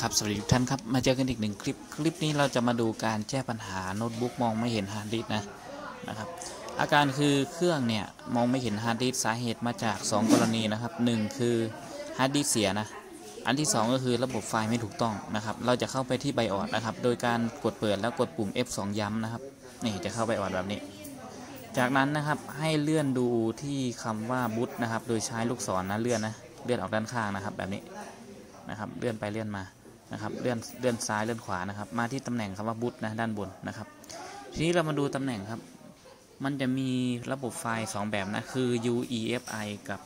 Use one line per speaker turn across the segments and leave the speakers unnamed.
ครับสวัสดีทุกท่านครับมาเจอกันอีกหนึ่งคลิปคลิปนี้เราจะมาดูการแก้ปัญหาโน้ตบุ๊กมองไม่เห็นฮาร์ดดิสก์นะนะครับอาการคือเครื่องเนี่ยมองไม่เห็นฮาร์ดดิสก์สาเหตุมาจาก 2 กรณีนะครับหนึ่งคือฮาร์ดดิสก์เสียนะอันที่ 2 ก็คือระบบไฟล์ไม่ถูกต้องนะครับเราจะเข้าไปที่ BIOS นะครับโดยการกดเปิดแล้วกดปุ่ม F2 ย้ำนะครับนี่จะเข้า BIOS แบบนี้ จากนั้นนะครับให้เลื่อนดูที่คำว่าบุ๊ตนะครับโดยใช้ลูกศรนะเลื่อนนะเลื่อนออกด้านข้างนะครับแบบนี้นะครับเลื่อนไปเลื่อนมา นะครับเลื่อนเลื่อนซ้ายเลื่อนขวานะครับ มาที่ตำแหน่งคำว่าบุ๊ตนะด้านบนนะครับ ทีนี้เรามาดูตำแหน่งครับ มันจะมีระบบไฟล์ 2 แบบนะคือ UEFI กับ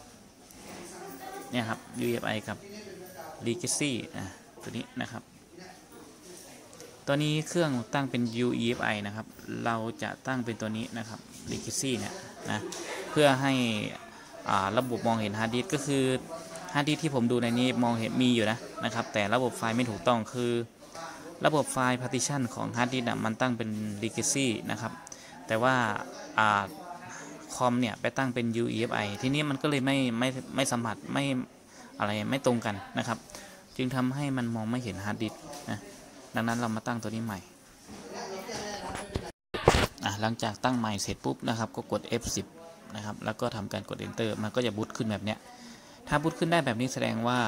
เนี่ยครับ UEFI กับ Legacy อะตัวนี้นะครับ ตัวนี้เครื่องตั้งเป็น UEFI นะครับ เราจะตั้งเป็นตัวนี้นะครับ Legacy เนี่ยนะเพื่อให้ระบบมองเห็นฮาร์ดดิสก์ก็คือ ฮาร์ดดิสก์ที่ผมดูในนี้มองเห็นมีอยู่นะนะครับ แต่ระบบไฟล์ไม่ถูกต้องคือ ระบบไฟล์ partition ของฮาร์ดดิสก์มันตั้งเป็น Legacy นะครับ แต่ว่าคอมเนี่ยไปตั้งเป็น UEFI ทีนี้มันก็เลยไม่ไม่ไม่สัมพันธ์ไม่อะไรไม่ตรงกันนะครับ จึงทำให้มันมองไม่เห็นฮาร์ดดิสก์นะดังนั้นเรามาตั้งตัวนี้ใหม่หลังจากตั้งใหม่เสร็จปุ๊บนะครับ ก็กด F10 นะครับ แล้วก็ทำการกด Enter มันก็จะบูตขึ้นแบบเนี้ย ถ้าบูตขึ้นได้แบบนี้แสดงว่า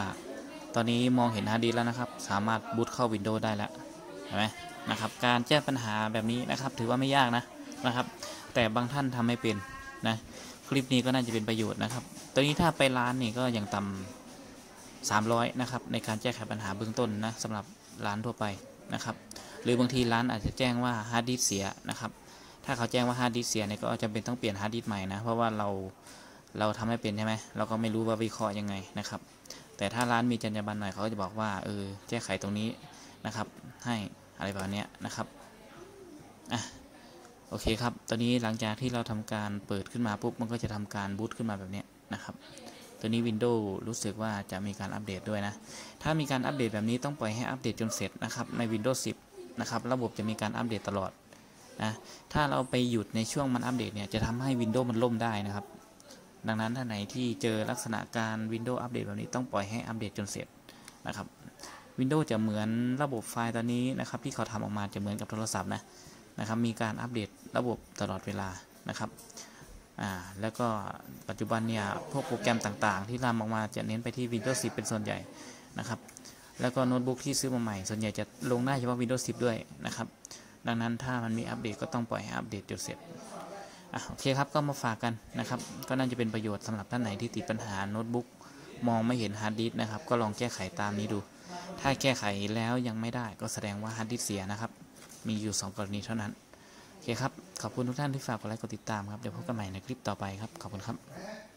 ตอนนี้มองเห็นฮาร์ดดิสก์แล้วนะครับ สามารถบูตเข้า Windows ได้แล้วเห็นไหมนะครับ การแก้ปัญหาแบบนี้นะครับ ถือว่าไม่ยากนะนะครับ แต่บางท่านทำไม่เป็นนะ คลิปนี้ก็น่าจะเป็นประโยชน์นะครับตัวนี้ถ้าไปร้านนี่ก็อย่างต่ำ300 นะครับ ในการแก้ไขปัญหาเบื้องต้นนะสำหรับร้านทั่วไปนะครับ หรือบางทีร้านอาจจะแจ้งว่าฮาร์ดดิสก์เสียนะครับ ถ้าเขาแจ้งว่าฮาร์ดดิสก์เสียเนี่ยก็จำเป็นต้องเปลี่ยนฮาร์ดดิสก์ใหม่นะ เพราะว่าเรา เราทำไม่เป็นใช่ไหมเราก็ไม่รู้ว่าวิเคราะห์ยังไงนะครับ แต่ถ้าร้านมีจรรยาบรรณหน่อยเขาก็จะบอกว่าเออแก้ไขตรงนี้นะครับ ให้อะไรประมาณนี้นะครับอะโอเคครับ ตอนนี้หลังจากที่เราทำการเปิดขึ้นมาปุ๊บ มันก็จะทำการบูตขึ้นมาแบบนี้นะครับ ตัวนี้ Windows รู้สึกว่าจะมีการอัปเดตด้วยนะ ถ้ามีการอัปเดตแบบนี้ต้องปล่อยให้อัปเดตจนเสร็จนะครับ ใน Windows 10 นะครับ ระบบจะมีการอัปเดตตลอดนะ ถ้าเราไปหยุดในช่วงมันอัปเดตเนี่ย จะทำให้ Windows มันล่มได้นะครับ ดังนั้นถ้าไหนที่เจอลักษณะการ Windows อัปเดตแบบนี้ต้องปล่อยให้อัปเดตจนเสร็จนะครับ Windows จะเหมือนระบบไฟล์ตอนนี้นะครับ ที่เขาทำออกมาจะเหมือนกับโทรศัพท์นะนะครับ มีการอัปเดตระบบตลอดเวลานะครับอ่าแล้วก็ปัจจุบันเนี่ยพวกโปรแกรมต่างๆ ที่ทำออกมาจะเน้นไปที่ Windows 10 เป็นส่วนใหญ่นะครับ แล้วก็โน้ตบุ๊กที่ซื้อมาใหม่ส่วนใหญ่จะลงได้เฉพาะ Windows 10 ด้วยนะครับ ดังนั้นถ้ามันมีอัปเดตก็ต้องปล่อยให้อัปเดตจนเสร็จ อะโอเคครับก็มาฝากกันนะครับ ก็น่าจะเป็นประโยชน์สำหรับท่านไหนที่ติดปัญหาโน้ตบุ๊กมองไม่เห็นฮาร์ดดิสก์นะครับ ก็ลองแก้ไขตามนี้ดู ถ้าแก้ไขแล้วยังไม่ได้ก็แสดงว่าฮาร์ดดิสก์เสียนะครับ มีอยู่ 2 กรณีเท่านั้น โอเคครับ ขอบคุณทุกท่านที่ฝากกดไลค์กดติดตามครับ เดี๋ยวพบกันใหม่ในคลิปต่อไปครับ ขอบคุณครับ